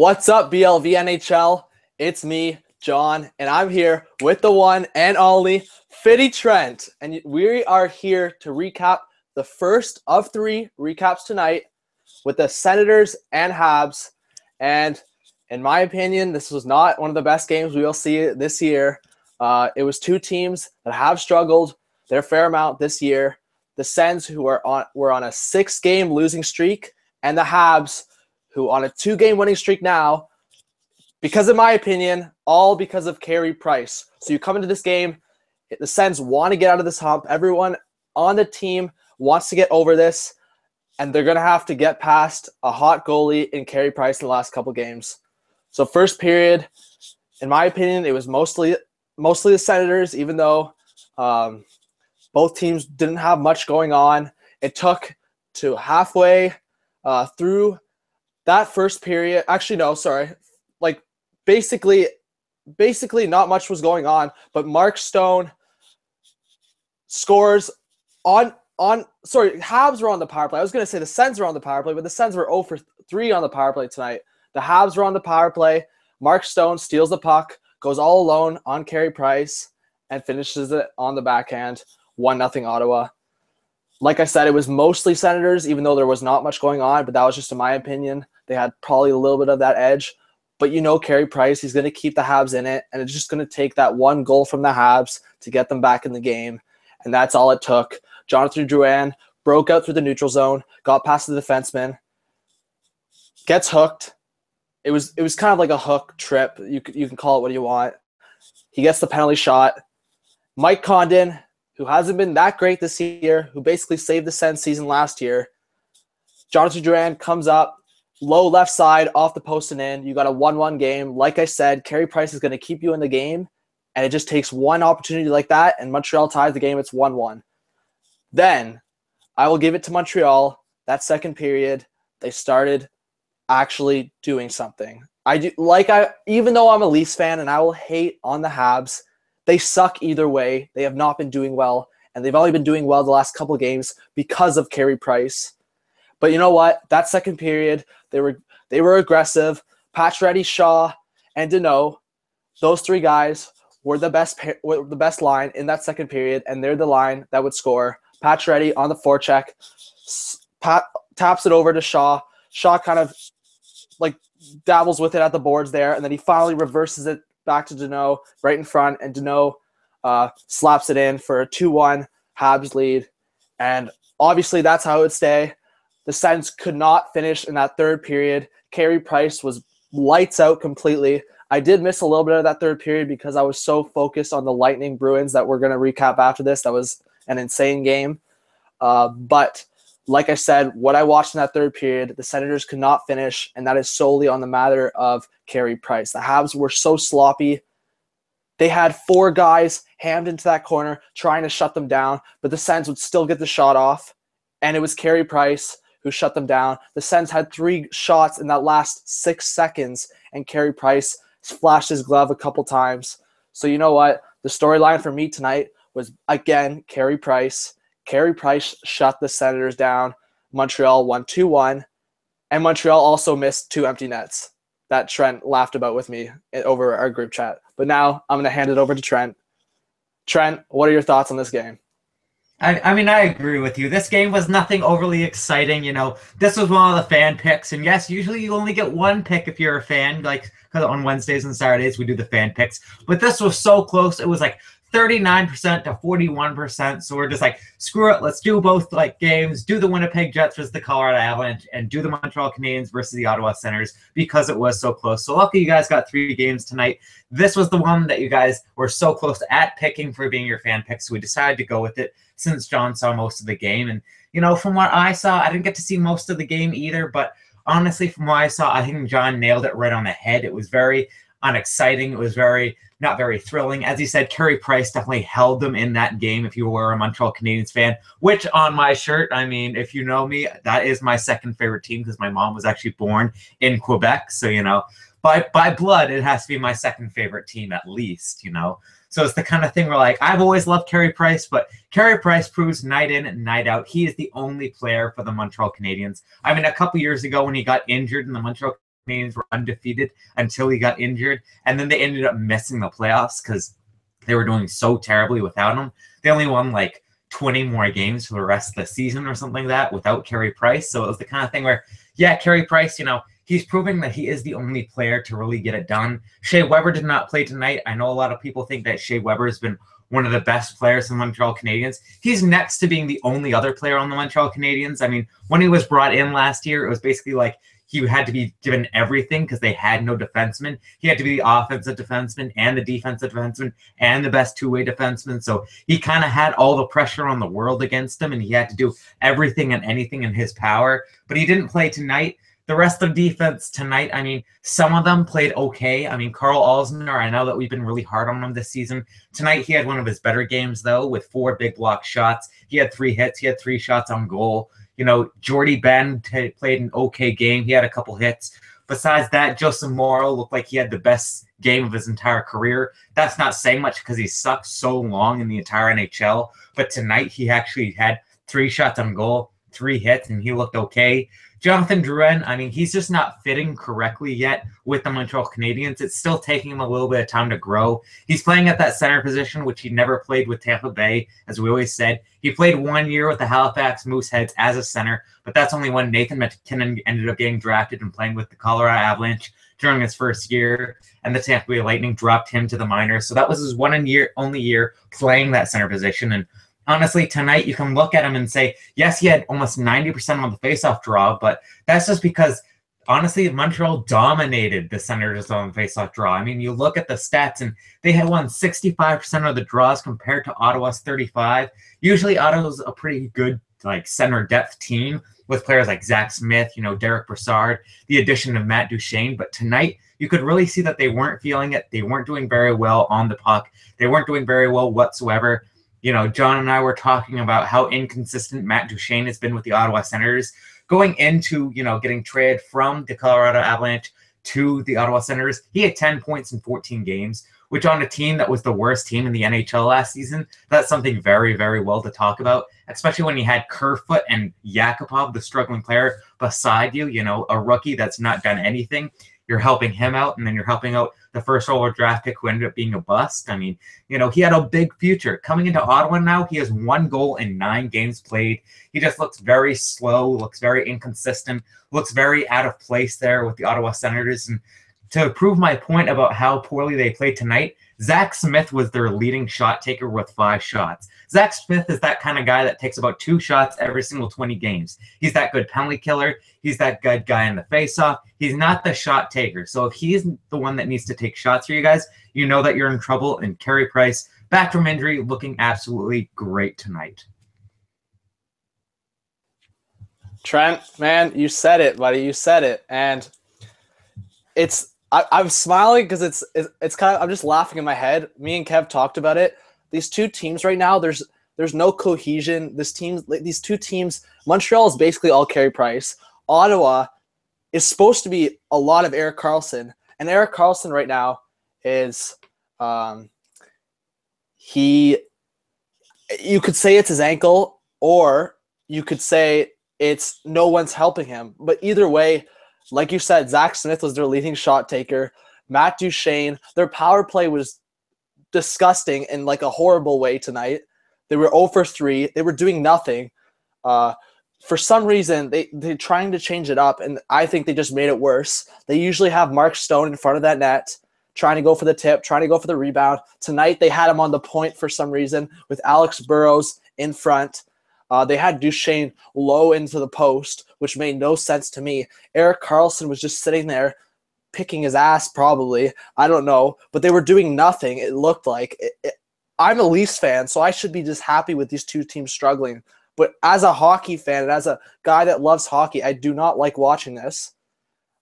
What's up, BLV NHL? It's me, John, and I'm here with the one and only Fitty Trent. And we are here to recap the first of three recaps tonight with the Senators and Habs. And in my opinion, this was not one of the best games we will see this year. Uh, it was two teams that have struggled their fair amount this year. The Sens, who are on were on a six-game losing streak, and the Habs, who on a two-game winning streak now, because in my opinion, all because of Carey Price. So you come into this game, the Sens want to get out of this hump. Everyone on the team wants to get over this, and they're gonna have to get past a hot goalie in Carey Price in the last couple games. So first period, in my opinion, it was mostly mostly the Senators, even though um, both teams didn't have much going on. It took to halfway uh, through that first period. Actually, no, sorry. Like basically, basically not much was going on. But Mark Stone scores on on. Sorry, Habs were on the power play. I was going to say the Sens were on the power play, but the Sens were 0 for 3 on the power play tonight. The Habs were on the power play. Mark Stone steals the puck, goes all alone on Carey Price, and finishes it on the backhand. One nothing Ottawa. Like I said, it was mostly Senators, even though there was not much going on. But that was just in my opinion. They had probably a little bit of that edge. But you know, Carey Price, he's going to keep the Habs in it, and it's just going to take that one goal from the Habs to get them back in the game, and that's all it took. Jonathan Drouin broke out through the neutral zone, got past the defenseman, gets hooked. It was it was kind of like a hook trip. You you can call it what you want. He gets the penalty shot. Mike Condon who hasn't been that great this year, who basically saved the Sens season last year. Jonathan Drouin comes up, low left side, off the post and in. You got a 1 1 game. Like I said, Carey Price is going to keep you in the game. And it just takes one opportunity like that, and Montreal ties the game. It's 1 1. Then I will give it to Montreal. That second period, they started actually doing something. I do like I even though I'm a Leafs fan and I will hate on the Habs, they suck either way. They have not been doing well, and they've only been doing well the last couple games because of Carey Price. But you know what? That second period, they were they were aggressive. Pacioretty, Shaw, and Danault, those three guys were the best were the best line in that second period, and they're the line that would score. Pacioretty on the forecheck, Pat taps it over to Shaw. Shaw kind of like dabbles with it at the boards there, and then he finally reverses it back to Danault right in front, and Danault uh, slaps it in for a 2 1 Habs lead. And obviously, that's how it would stay. The Sens could not finish in that third period. Carey Price was lights out completely. I did miss a little bit of that third period because I was so focused on the Lightning Bruins that we're going to recap after this. That was an insane game. Uh, but like I said, what I watched in that third period, the Senators could not finish, and that is solely on the matter of Carey Price. The Habs were so sloppy. They had four guys hammed into that corner trying to shut them down, but the Sens would still get the shot off, and it was Carey Price who shut them down. The Sens had three shots in that last six seconds, and Carey Price flashed his glove a couple times. So you know what? The storyline for me tonight was again Carey Price Carey Price shut the Senators down. Montreal won 2 1. And Montreal also missed two empty nets that Trent laughed about with me over our group chat. But now I'm going to hand it over to Trent. Trent, what are your thoughts on this game? I, I mean, I agree with you. This game was nothing overly exciting. You know, this was one of the fan picks. And yes, usually you only get one pick if you're a fan. Like, because on Wednesdays and Saturdays, we do the fan picks. But this was so close. It was like 39% to 41%. So we're just like, screw it. Let's do both like games. Do the Winnipeg Jets versus the Colorado Avalanche and do the Montreal Canadiens versus the Ottawa Senators because it was so close. So lucky you guys got three games tonight. This was the one that you guys were so close at picking for being your fan pick. So we decided to go with it since John saw most of the game. And, you know, from what I saw, I didn't get to see most of the game either, but honestly, from what I saw, I think John nailed it right on the head. It was very unexciting. It was very not very thrilling. As he said, Carey Price definitely held them in that game if you were a Montreal Canadiens fan, which on my shirt, I mean, if you know me, that is my second favorite team because my mom was actually born in Quebec. So, you know, by by blood, it has to be my second favorite team at least, you know. So it's the kind of thing where like I've always loved Carey Price, but Carey Price proves night in and night out he is the only player for the Montreal Canadiens. I mean, a couple years ago when he got injured and the Montreal Canadiens were undefeated until he got injured, and then they ended up missing the playoffs because they were doing so terribly without him. They only won like 20 more games for the rest of the season or something like that without Carey Price. So it was the kind of thing where, yeah, Carey Price, you know, he's proving that he is the only player to really get it done. Shea Weber did not play tonight. I know a lot of people think that Shea Weber has been one of the best players in Montreal Canadiens. He's next to being the only other player on the Montreal Canadiens. I mean, when he was brought in last year, it was basically like he had to be given everything because they had no defenseman. He had to be the offensive defenseman and the defensive defenseman and the best two-way defenseman. So he kind of had all the pressure on the world against him, and he had to do everything and anything in his power. But he didn't play tonight. The rest of defense tonight, I mean, some of them played okay. I mean, Carl Alzner, I know that we've been really hard on him this season. Tonight, he had one of his better games, though, with four big block shots. He had three hits, he had three shots on goal. You know, Jordie Benn t- played an okay game. He had a couple hits. Besides that, Justin Morrow looked like he had the best game of his entire career. That's not saying much because he sucked so long in the entire NHL. But tonight, he actually had three shots on goal, three hits, and he looked okay. Jonathan Drouin, I mean, he's just not fitting correctly yet with the Montreal Canadiens. It's still taking him a little bit of time to grow. He's playing at that center position, which he never played with Tampa Bay, as we always said. He played one year with the Halifax Mooseheads as a center, but that's only when Nathan MacKinnon ended up getting drafted and playing with the Colorado Avalanche during his first year, and the Tampa Bay Lightning dropped him to the minors. So that was his one year only year playing that center position. And honestly, tonight you can look at him and say, yes, he had almost 90% on the faceoff draw, but that's just because honestly, Montreal dominated the Senators on the faceoff draw. I mean, you look at the stats and they had won 65% of the draws compared to Ottawa's 35. Usually Ottawa's a pretty good like center depth team with players like Zack Smith, you know, Derek Brassard, the addition of Matt Duchene. But tonight, you could really see that they weren't feeling it. They weren't doing very well on the puck. They weren't doing very well whatsoever you know, John and I were talking about how inconsistent Matt Duchene has been with the Ottawa Senators going into, you know, getting traded from the Colorado Avalanche to the Ottawa Senators. He had 10 points in 14 games, which on a team that was the worst team in the NHL last season, that's something very, very well to talk about, especially when you had Kerfoot and Yakupov, the struggling player, beside you, you know, a rookie that's not done anything. You're helping him out, and then you're helping out the first overall draft pick who ended up being a bust. I mean, you know, he had a big future. Coming into Ottawa now, he has one goal in nine games played. He just looks very slow, looks very inconsistent, looks very out of place there with the Ottawa Senators. And to prove my point about how poorly they played tonight, Zack Smith was their leading shot taker with five shots. Zack Smith is that kind of guy that takes about two shots every single 20 games. He's that good penalty killer. He's that good guy in the faceoff. He's not the shot taker. So if he's the one that needs to take shots for you guys, you know that you're in trouble. And Carey Price, back from injury, looking absolutely great tonight. Trent, man, you said it, buddy. You said it, and it's I, am smiling because it's, it's it's kind of I'm just laughing in my head. Me and Kev talked about it. These two teams right now, there's there's no cohesion. This team, these two teams, Montreal is basically all Carey Price. Ottawa is supposed to be a lot of Erik Karlsson, and Erik Karlsson right now is um, he. You could say it's his ankle, or you could say it's no one's helping him. But either way, like you said, Zack Smith was their leading shot taker. Matt Duchene, their power play was disgusting in like a horrible way tonight. They were 0 for 3. They were doing nothing. Uh, for some reason, they, they're trying to change it up, and I think they just made it worse. They usually have Mark Stone in front of that net, trying to go for the tip, trying to go for the rebound. Tonight, they had him on the point for some reason with Alex Burrows in front. Uh, they had Duchene low into the post, which made no sense to me. Erik Karlsson was just sitting there picking his ass, probably. I don't know. But they were doing nothing, it looked like. It, it, I'm a Leafs fan, so I should be just happy with these two teams struggling. But as a hockey fan and as a guy that loves hockey, I do not like watching this.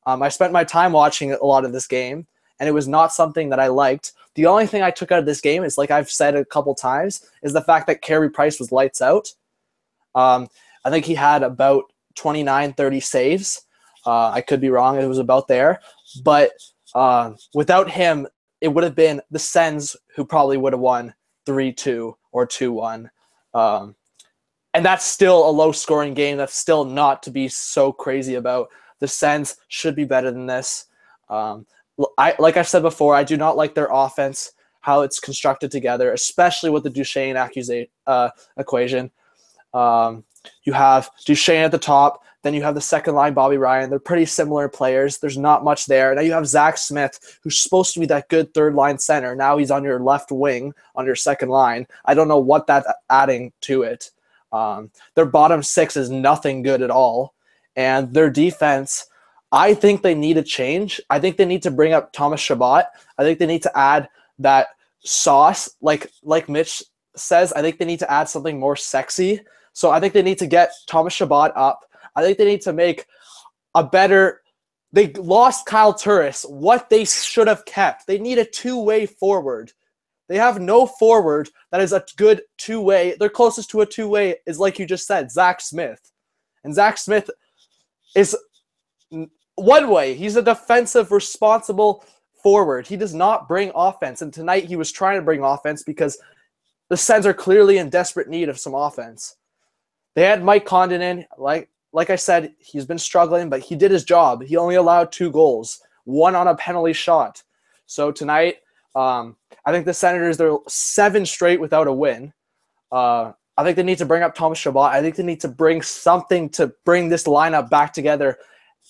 Um, I spent my time watching a lot of this game, and it was not something that I liked. The only thing I took out of this game is, like I've said a couple times, is the fact that Carey Price was lights out. Um, I think he had about 29, 30 saves. Uh, I could be wrong. It was about there. But uh, without him, it would have been the Sens who probably would have won 3 2 or 2 1. Um, and that's still a low scoring game. That's still not to be so crazy about. The Sens should be better than this. Um, I like I said before, I do not like their offense, how it's constructed together, especially with the Duchene accusation uh, equation. Um, you have Duchene at the top, then you have the second line, Bobby Ryan. They're pretty similar players. There's not much there. Now you have Zack Smith, who's supposed to be that good third line center. Now he's on your left wing, on your second line. I don't know what that's adding to it. Um, their bottom six is nothing good at all. And their defense, I think they need a change. I think they need to bring up Thomas Chabot. I think they need to add that sauce, like like Mitch says. I think they need to add something more sexy. So I think they need to get Thomas Chabot up. I think they need to make a better. They lost Kyle Turris. What they should have kept. They need a two-way forward. They have no forward that is a good two-way. Their closest to a two-way is like you just said, Zack Smith, and Zack Smith is one way. He's a defensive, responsible forward. He does not bring offense. And tonight he was trying to bring offense because the Sens are clearly in desperate need of some offense. They had Mike Condon in. Like like I said, he's been struggling, but he did his job. He only allowed two goals, one on a penalty shot. So tonight, um, I think the Senators they're seven straight without a win. Uh, I think they need to bring up Thomas Chabot. I think they need to bring something to bring this lineup back together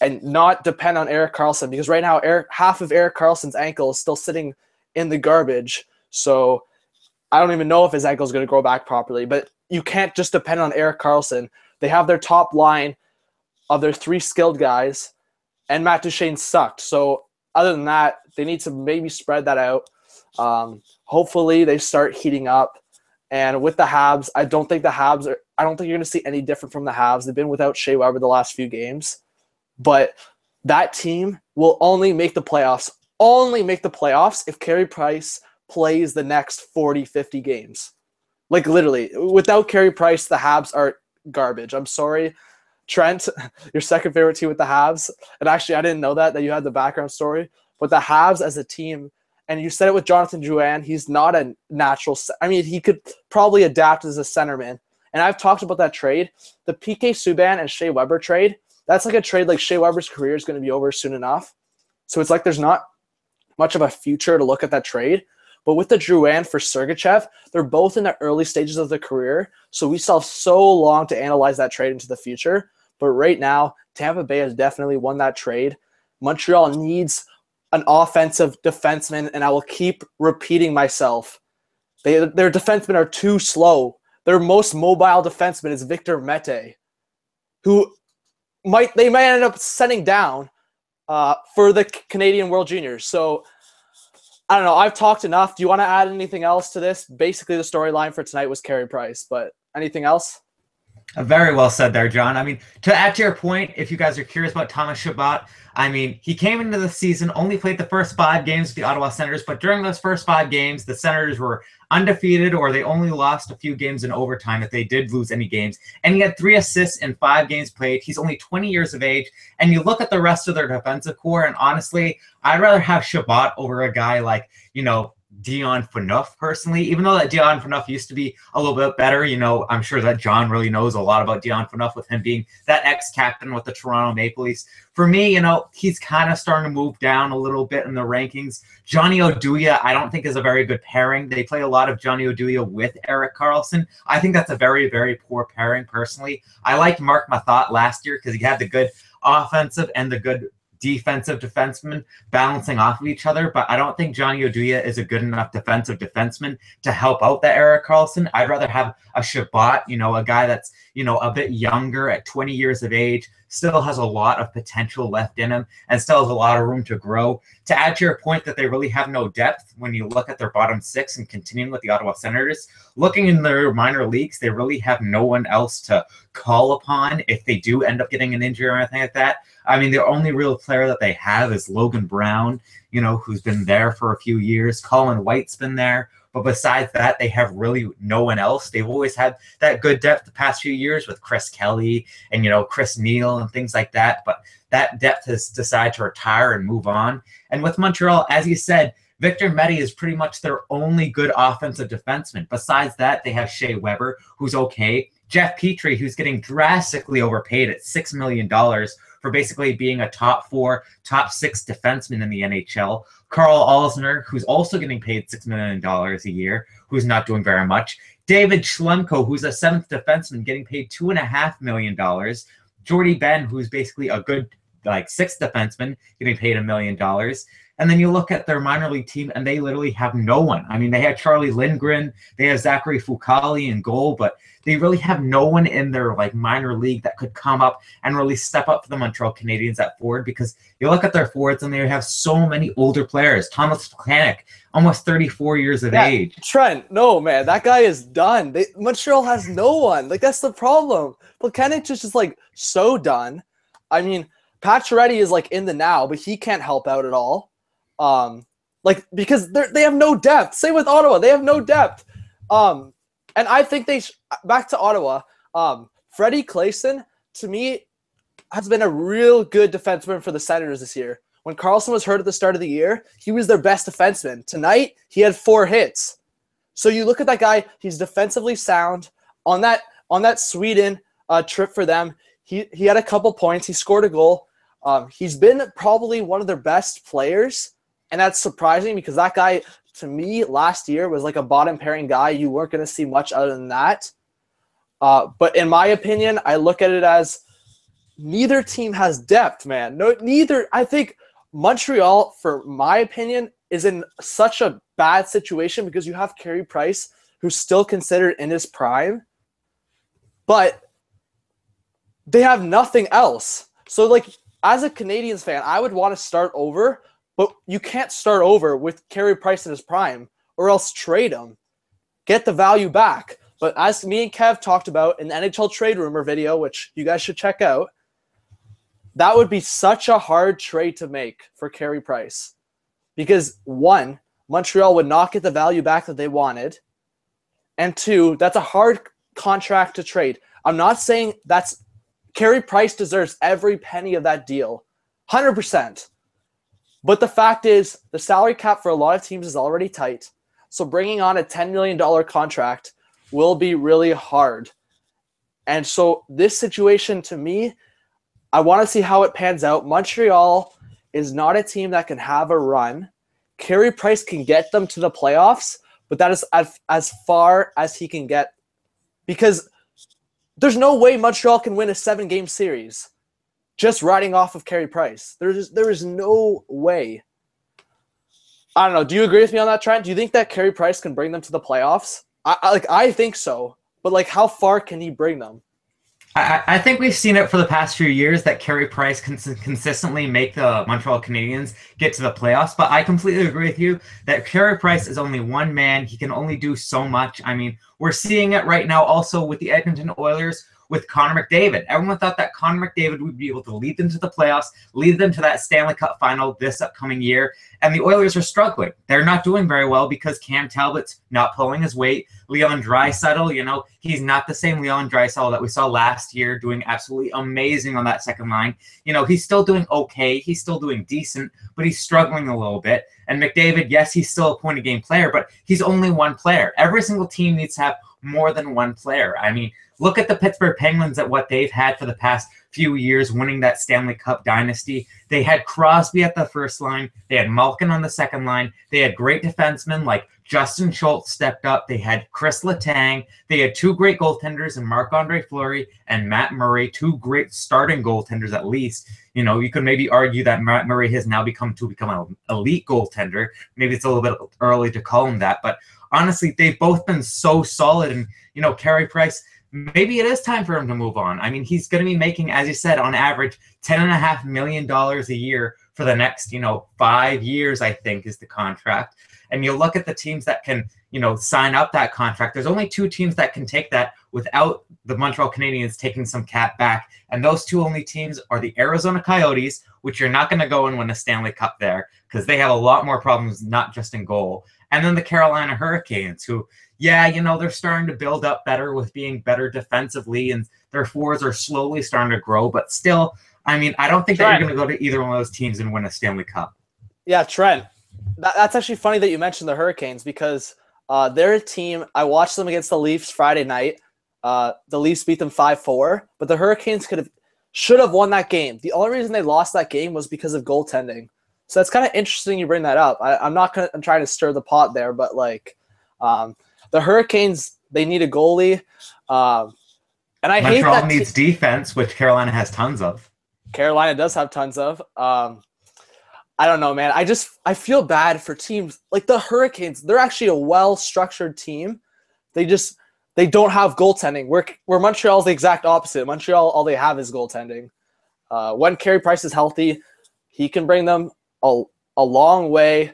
and not depend on Erik Karlsson because right now Erik, half of Erik Karlsson's ankle is still sitting in the garbage. So I don't even know if his ankle is going to grow back properly. But you can't just depend on Erik Karlsson. They have their top line of their three skilled guys, and Matt Duchene sucked. So other than that, they need to maybe spread that out. Um, hopefully, they start heating up. And with the Habs, I don't think the Habs are. I don't think you're going to see any different from the Habs. They've been without Shea Weber the last few games, but that team will only make the playoffs. Only make the playoffs if Carey Price plays the next 40, 50 games. Like literally, without Carey Price, the Habs are garbage. I'm sorry. Trent, your second favorite team with the Habs. And actually, I didn't know that, that you had the background story. But the Habs as a team, and you said it with Jonathan Drouin, he's not a natural. I mean, he could probably adapt as a centerman. And I've talked about that trade. The PK Subban and Shea Weber trade, that's like a trade like Shea Weber's career is going to be over soon enough. So it's like there's not much of a future to look at that trade. But with the Drouin for Sergachev, they're both in the early stages of their career. So we still have so long to analyze that trade into the future. But right now, Tampa Bay has definitely won that trade. Montreal needs an offensive defenseman, and I will keep repeating myself. They, their defensemen are too slow. Their most mobile defenseman is Victor Mete, who might they might end up sending down uh, for the Canadian World Juniors. So I don't know. I've talked enough. Do you want to add anything else to this? Basically, the storyline for tonight was Carey Price, but anything else? Uh, very well said there, John. I mean, to add to your point, if you guys are curious about Thomas Chabot, I mean, he came into the season, only played the first five games with the Ottawa Senators, but during those first five games, the Senators were undefeated or they only lost a few games in overtime if they did lose any games. And he had three assists in five games played. He's only 20 years of age. And you look at the rest of their defensive core, and honestly, I'd rather have Chabot over a guy like, you know, Dion Phaneuf personally, even though that Dion Phaneuf used to be a little bit better. You know, I'm sure that John really knows a lot about Dion Phaneuf with him being that ex-captain with the Toronto Maple Leafs. For me, you know, he's kind of starting to move down a little bit in the rankings. Johnny Oduya, I don't think is a very good pairing. They play a lot of Johnny Oduya with Erik Karlsson. I think that's a very, very poor pairing personally. I liked Marc Methot last year because he had the good offensive and the good defensive defensemen balancing off of each other, but I don't think Johnny Oduya is a good enough defensive defenseman to help out that Erik Karlsson. I'd rather have a Chabot, you know, a guy that's, you know, a bit younger at 20 years of age, still has a lot of potential left in him and still has a lot of room to grow. To add to your point that they really have no depth when you look at their bottom six and continuing with the Ottawa Senators, looking in their minor leagues, they really have no one else to call upon if they do end up getting an injury or anything like that. I mean, the only real player that they have is Logan Brown, you know, who's been there for a few years. Colin White's been there. But besides that, they have really no one else. They've always had that good depth the past few years with Chris Kelly and, you know, Chris Neil and things like that. But that depth has decided to retire and move on. And with Montreal, as you said, Victor Mete is pretty much their only good offensive defenseman. Besides that, they have Shea Weber, who's okay. Jeff Petry, who's getting drastically overpaid at $6 million for basically being a top four, top six defenseman in the NHL. Carl Alzner, who's also getting paid $6 million a year, who's not doing very much. David Schlemko, who's a seventh defenseman, getting paid $2.5 million. Jordie Benn, who's basically a good like sixth defenseman, getting paid a million dollars. And then you look at their minor league team, and they literally have no one. I mean, they had Charlie Lindgren, they have Zachary Fucale in goal, but they really have no one in their like minor league that could come up and really step up for the Montreal Canadiens at forward. Because you look at their forwards, and they have so many older players. Thomas Plekanec, almost 34 years of Yeah, age. Trent, no man, that guy is done. They, Montreal has no one. Like that's the problem. Plekanec just is like so done. I mean, Pacioretty is like in the now, but he can't help out at all. Um, like because they they have no depth. Same with Ottawa, they have no depth. Um, and I think they sh- back to Ottawa. Um, Freddie Claesson to me has been a real good defenseman for the Senators this year. When Karlsson was hurt at the start of the year, he was their best defenseman. Tonight, he had four hits. So you look at that guy; he's defensively sound. On that on that Sweden uh, trip for them, he he had a couple points. He scored a goal. Um, he's been probably one of their best players, and that's surprising because that guy, to me, last year was like a bottom pairing guy. You weren't going to see much other than that. Uh, but in my opinion, I look at it as neither team has depth, man. No, neither. I think Montreal, for my opinion, is in such a bad situation because you have Carey Price, who's still considered in his prime, but they have nothing else. So, like, as a Canadiens fan, I would want to start over, but you can't start over with Carey Price in his prime, or else trade him, get the value back. But as me and Kev talked about in the NHL trade rumor video, which you guys should check out, that would be such a hard trade to make for Carey Price. Because one, Montreal would not get the value back that they wanted. And two, that's a hard contract to trade. I'm not saying that's Carey Price deserves every penny of that deal. 100%. But the fact is, the salary cap for a lot of teams is already tight. So bringing on a $10 million contract will be really hard. And so this situation to me, I want to see how it pans out. Montreal is not a team that can have a run. Carey Price can get them to the playoffs, but that is as, as far as he can get because there's no way Montreal can win a seven game series just riding off of Carey Price. There's there is no way. I don't know. Do you agree with me on that, Trent? Do you think that Carey Price can bring them to the playoffs? I, I like I think so, but like how far can he bring them? I, I think we've seen it for the past few years that Carey Price can consistently make the Montreal Canadiens get to the playoffs. But I completely agree with you that Carey Price is only one man. He can only do so much. I mean, we're seeing it right now also with the Edmonton Oilers with Connor McDavid. Everyone thought that Connor McDavid would be able to lead them to the playoffs, lead them to that Stanley Cup final this upcoming year. And the Oilers are struggling. They're not doing very well because Cam Talbot's not pulling his weight. Leon Draisaitl, you know, he's not the same Leon Draisaitl that we saw last year doing absolutely amazing on that second line. You know, he's still doing okay. He's still doing decent, but he's struggling a little bit. And McDavid, yes, he's still a point of game player, but he's only one player. Every single team needs to have more than one player. I mean, look at the Pittsburgh Penguins at what they've had for the past few years, winning that Stanley Cup dynasty. They had Crosby at the first line, they had Malkin on the second line, they had great defensemen like Justin Schultz stepped up. They had Chris Letang. They had two great goaltenders in Marc Andre Fleury and Matt Murray, two great starting goaltenders at least. You know, you could maybe argue that Matt Murray has now become to become an elite goaltender. Maybe it's a little bit early to call him that, but honestly, they've both been so solid. And you know, Carey Price, maybe it is time for him to move on. I mean, he's going to be making, as you said, on average, ten and a half million dollars a year for the next, you know, five years. I think is the contract. And you look at the teams that can, you know, sign up that contract. There's only two teams that can take that without the Montreal Canadiens taking some cap back. And those two only teams are the Arizona Coyotes, which you're not going to go and win a Stanley Cup there because they have a lot more problems, not just in goal. And then the Carolina Hurricanes, who, yeah, you know, they're starting to build up better with being better defensively, and their fours are slowly starting to grow. But still, I mean, I don't think Trent. that you're going to go to either one of those teams and win a Stanley Cup. Yeah, Trent. That, that's actually funny that you mentioned the Hurricanes because uh, they're a team. I watched them against the Leafs Friday night. Uh, the Leafs beat them five four, but the Hurricanes could have should have won that game. The only reason they lost that game was because of goaltending. So it's kind of interesting you bring that up. I, am not gonna I'm trying to stir the pot there, but like um, the Hurricanes, they need a goalie. Um, and I Montreal hate that needs defense, which Carolina has tons of. Carolina does have tons of. Um, I don't know, man. I just I feel bad for teams like the Hurricanes. They're actually a well structured team. They just they don't have goaltending. Where where Montreal's the exact opposite. Montreal all they have is goaltending. Uh, when Carey Price is healthy, he can bring them a, a long way.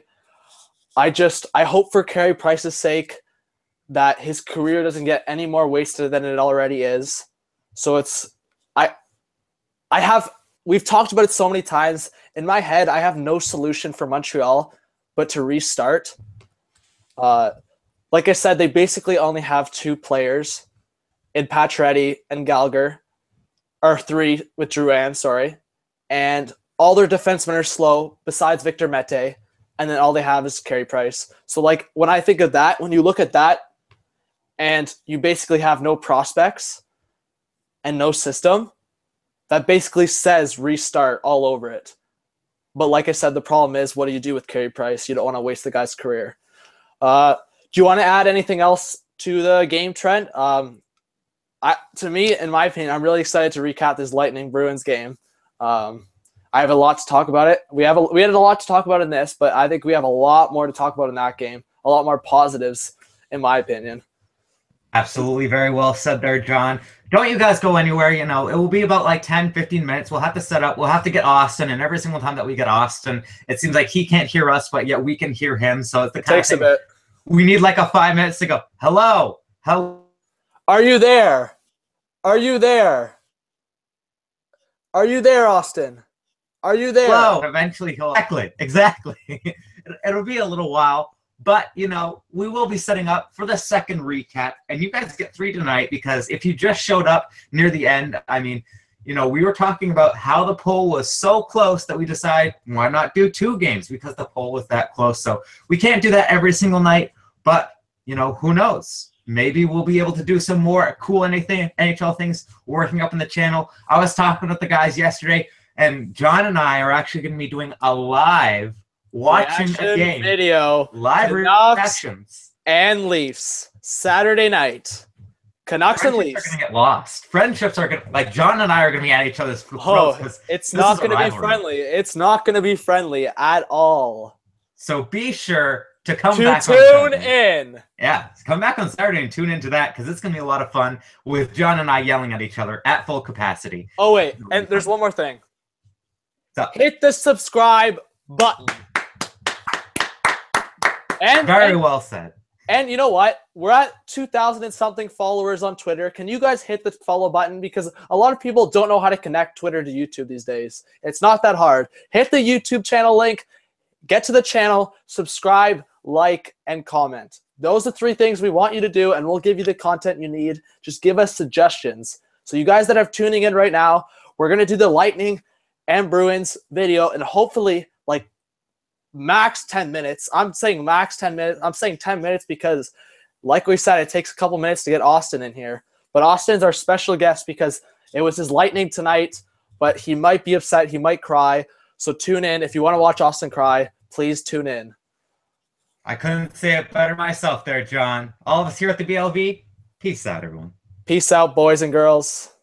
I just I hope for Carey Price's sake that his career doesn't get any more wasted than it already is. So it's I I have we've talked about it so many times. In my head, I have no solution for Montreal but to restart. Uh, like I said, they basically only have two players in Pacioretty and Gallagher, or three with Drouin, sorry, and all their defensemen are slow besides Victor Mete, and then all they have is Carey Price. So like when I think of that, when you look at that, and you basically have no prospects and no system, that basically says restart all over it. But like I said, the problem is what do you do with Carey Price? You don't want to waste the guy's career. Uh, do you want to add anything else to the game, Trent? Um, I, to me, in my opinion, I'm really excited to recap this Lightning Bruins game. Um, I have a lot to talk about it. We have a, we had a lot to talk about in this, but I think we have a lot more to talk about in that game. A lot more positives, in my opinion. Absolutely, very well said there, John. Don't you guys go anywhere. You know, it will be about like 10, 15 minutes. We'll have to set up, we'll have to get Austin. And every single time that we get Austin, it seems like he can't hear us, but yet we can hear him. So it's the it takes of a bit. We need like a five minutes to go. Hello. Hello. Are you there? Are you there? Are you there, Austin? Are you there? Hello. Eventually he'll exactly. Exactly. It'll be a little while. But, you know, we will be setting up for the second recap. And you guys get three tonight because if you just showed up near the end, I mean, you know, we were talking about how the poll was so close that we decide why not do two games because the poll was that close. So we can't do that every single night, but, you know, who knows? Maybe we'll be able to do some more cool anything NHL things working up in the channel. I was talking with the guys yesterday, and John and I are actually going to be doing a live watching Reaction a game video live reactions. and Leafs Saturday night. Canucks and Friendships Leafs. are gonna get lost. Friendships are gonna like John and I are gonna be at each other's oh, throats. Oh, it's not going to be friendly. It's not going to be friendly at all. so be sure to come to back. on tune in. Yeah, come back on Saturday and tune into that because it's gonna be a lot of fun with John and I yelling at each other at full capacity. Oh wait, and there's one more thing. Hit the subscribe button. And, very and, well said. and you know what? We're at 2,000 and something followers on Twitter. Can you guys hit the follow button? Because a lot of people don't know how to connect Twitter to YouTube these days. It's not that hard. Hit the YouTube channel link, get to the channel, subscribe, like, and comment. Those are three things we want you to do, and we'll give you the content you need. Just give us suggestions. So, you guys that are tuning in right now, we're going to do the Lightning and Bruins video, and hopefully, like max 10 minutes. I'm saying max 10 minutes. I'm saying 10 minutes because, like we said, it takes a couple minutes to get Austin in here. But Austin's our special guest because it was his Lightning tonight, but he might be upset. He might cry. So, tune in. If you want to watch Austin cry, please tune in. I couldn't say it better myself there, John. All of us here at the BLV, peace out, everyone. Peace out, boys and girls.